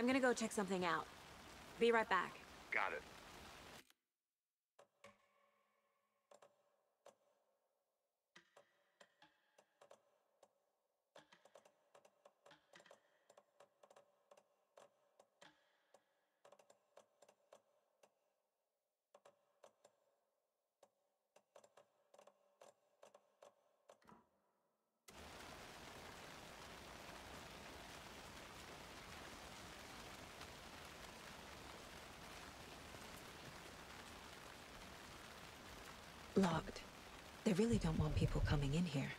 I'm gonna go check something out. Be right back. Got it. Locked. They really don't want people coming in here.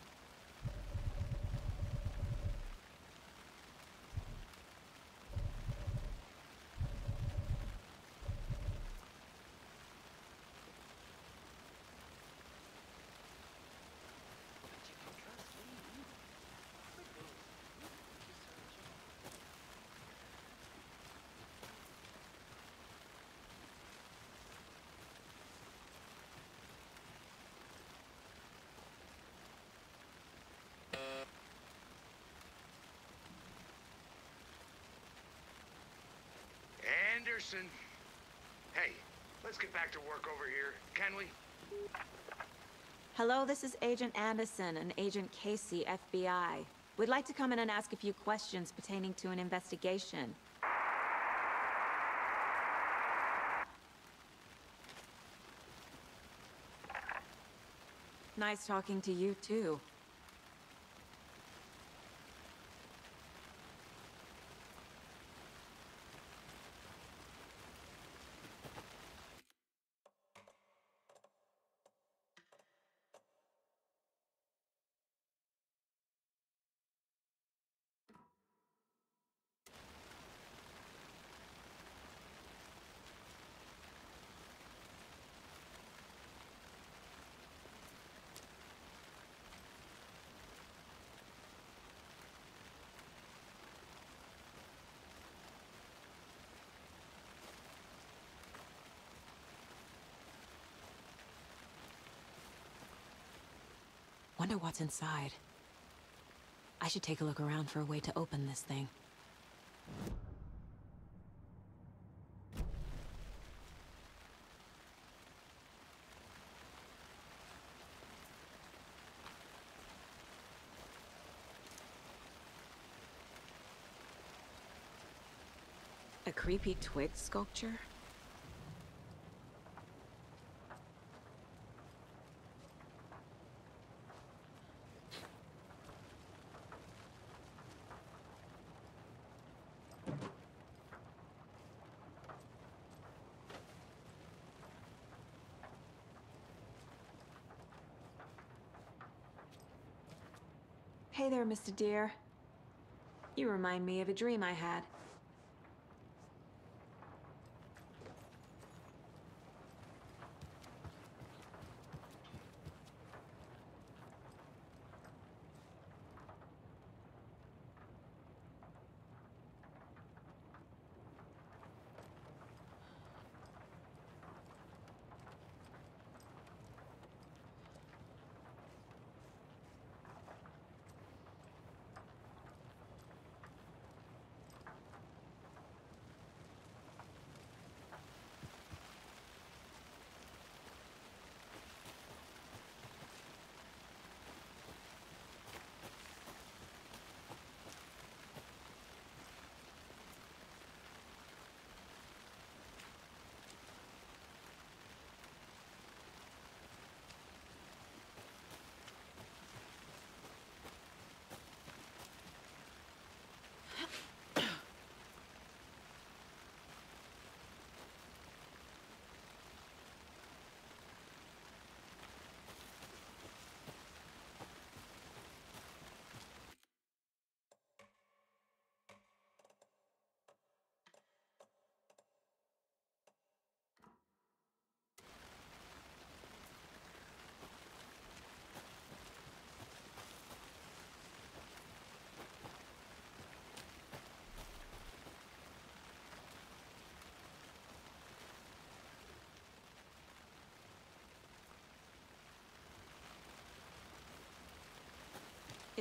Anderson. Hey, let's get back to work over here, can we? Hello, this is Agent Anderson and Agent Casey, FBI. We'd like to come in and ask a few questions pertaining to an investigation. Nice talking to you, too. I wonder what's inside. I should take a look around for a way to open this thing. A creepy twig sculpture? Hey there, Mr. Deer. You remind me of a dream I had.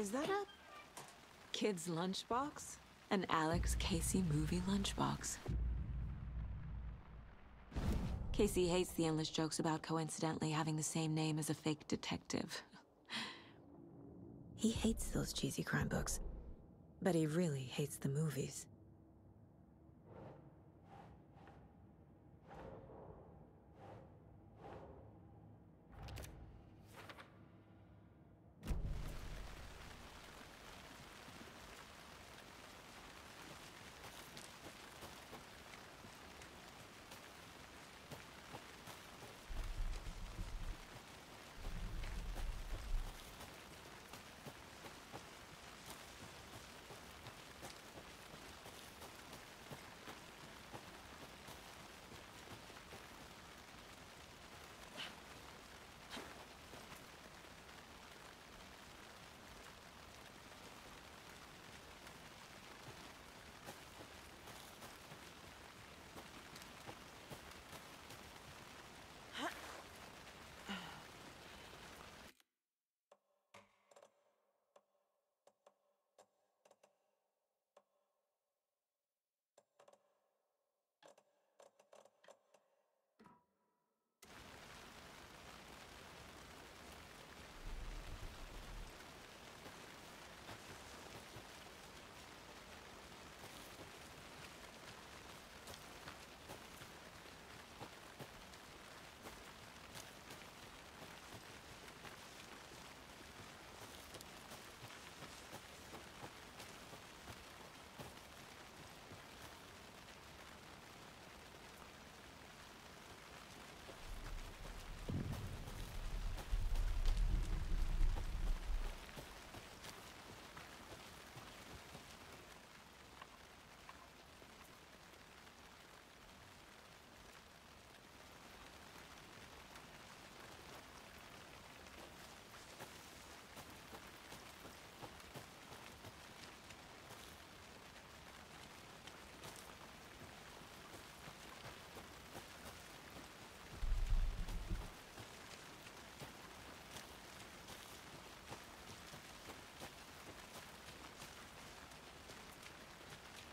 Is that a kid's lunchbox? An Alex Casey movie lunchbox. Casey hates the endless jokes about coincidentally having the same name as a fake detective. He hates those cheesy crime books, but he really hates the movies.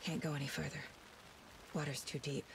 Can't go any further. Water's too deep.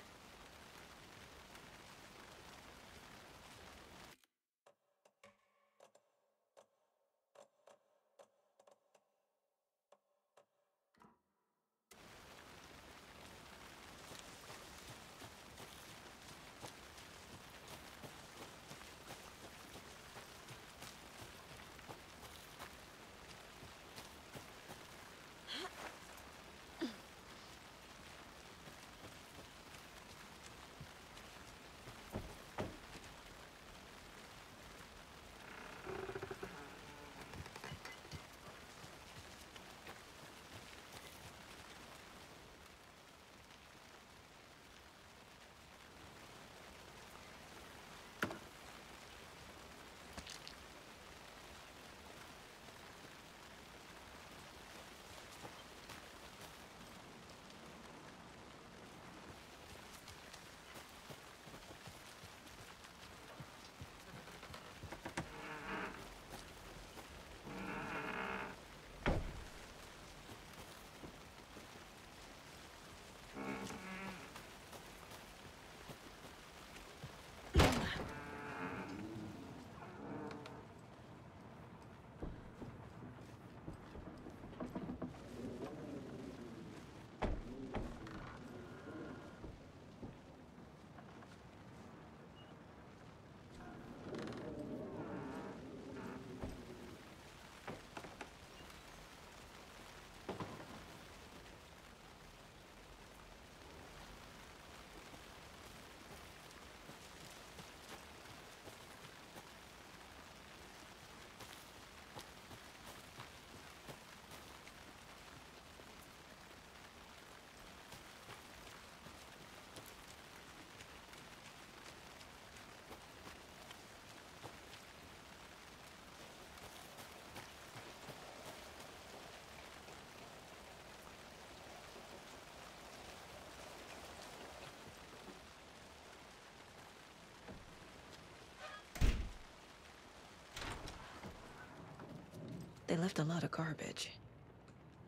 They left a lot of garbage.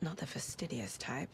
Not the fastidious type.